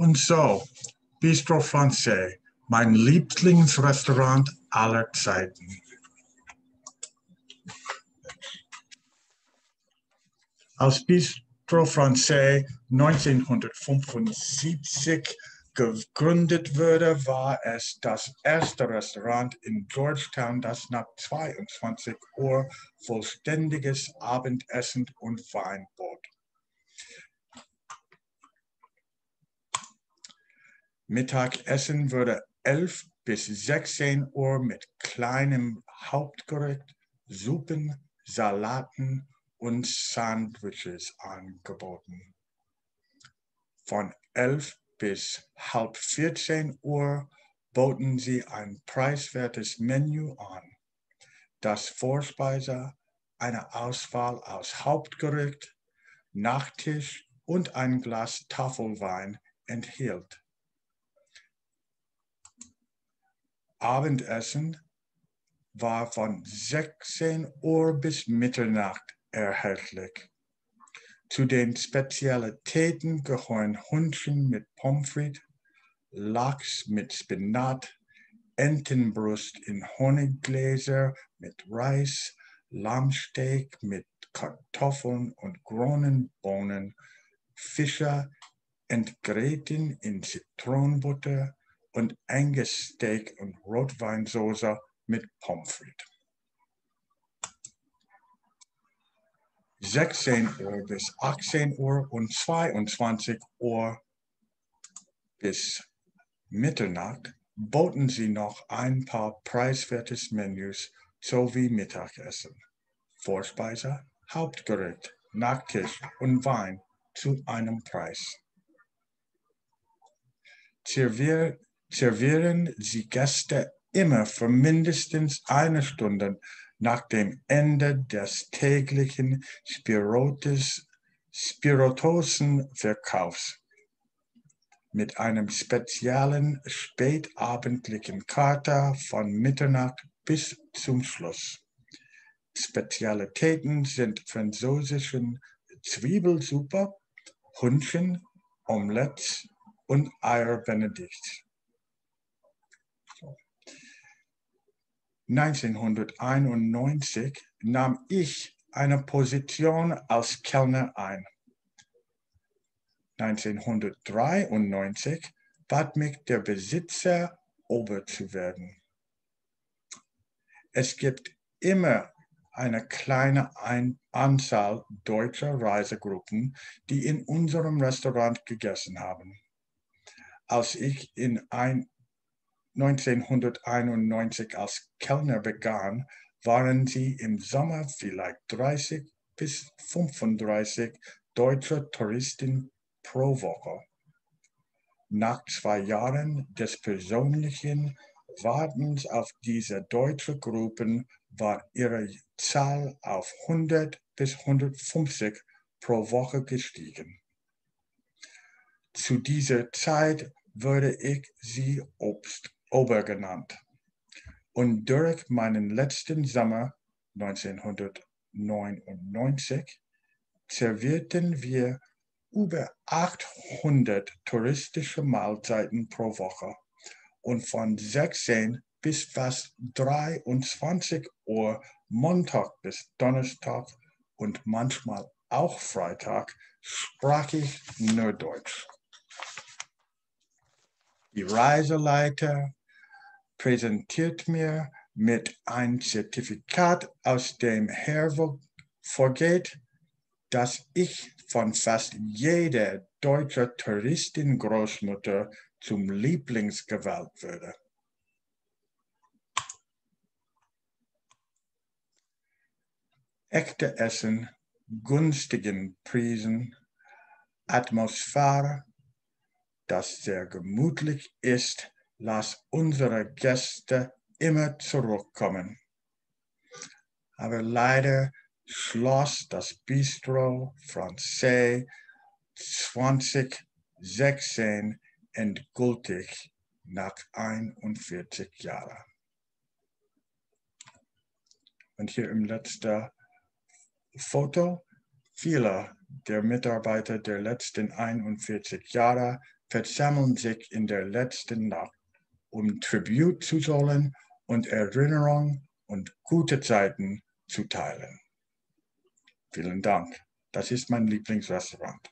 Und so, Bistro Francais, mein Lieblingsrestaurant aller Zeiten. Als Bistro Francais 1975 gegründet wurde, war es das erste Restaurant in Georgetown, das nach 22 Uhr vollständiges Abendessen und Wein bot. Mittagessen wurde 11 bis 16 Uhr mit kleinem Hauptgericht, Suppen, Salaten und Sandwiches angeboten. Von 11 bis halb 14 Uhr boten sie ein preiswertes Menü an, das Vorspeise, eine Auswahl aus Hauptgericht, Nachtisch und ein Glas Tafelwein enthielt. Abendessen war von 16 Uhr bis Mitternacht erhältlich. Zu den Spezialitäten gehören Hundchen mit Pommes frites, Lachs mit Spinat, Entenbrust in Honiggläser mit Reis, Lammsteak mit Kartoffeln und Kronenbohnen, Fische entgräten in Zitronenbutter und Angus Steak und Rotweinsauce mit Pommes frites. 16 Uhr bis 18 Uhr und 22 Uhr bis Mitternacht boten sie noch ein paar preiswertes Menüs sowie Mittagessen, Vorspeise, Hauptgericht, Nachtisch und Wein zu einem Preis. Servier, servieren Sie Gäste immer für mindestens eine Stunde nach dem Ende des täglichen Spiritus, Spiritosenverkaufs mit einem speziellen spätabendlichen Kater von Mitternacht bis zum Schluss. Spezialitäten sind französischen Zwiebelsuppe, Hundchen, Omelettes und Eier Benedikt. 1991 nahm ich eine Position als Kellner ein. 1993 bat mich der Besitzer, Ober zu werden. Es gibt immer eine kleine ein Anzahl deutscher Reisegruppen, die in unserem Restaurant gegessen haben. Als ich in ein 1991 als Kellner begann, waren sie im Sommer vielleicht 30 bis 35 deutsche Touristen pro Woche. Nach zwei Jahren des persönlichen Wartens auf diese deutsche Gruppen war ihre Zahl auf 100 bis 150 pro Woche gestiegen. Zu dieser Zeit würde ich sie Obst Ober genannt. Und durch meinen letzten Sommer 1999 servierten wir über 800 touristische Mahlzeiten pro Woche und von 16 bis fast 23 Uhr Montag bis Donnerstag und manchmal auch Freitag sprach ich nur Deutsch. Die Reiseleiter präsentiert mir mit einem Zertifikat, aus dem hervorgeht, dass ich von fast jeder deutschen Touristin Großmutter zum Lieblingsgewalt würde. Echte Essen, günstigen Preisen, Atmosphäre, das sehr gemütlich ist, lass unsere Gäste immer zurückkommen. Aber leider schloss das Bistro Francais 2016 endgültig nach 41 Jahren. Und hier im letzten Foto, viele der Mitarbeiter der letzten 41 Jahre versammeln sich in der letzten Nacht, um Tribut zu zollen und Erinnerung und gute Zeiten zu teilen. Vielen Dank. Das ist mein Lieblingsrestaurant.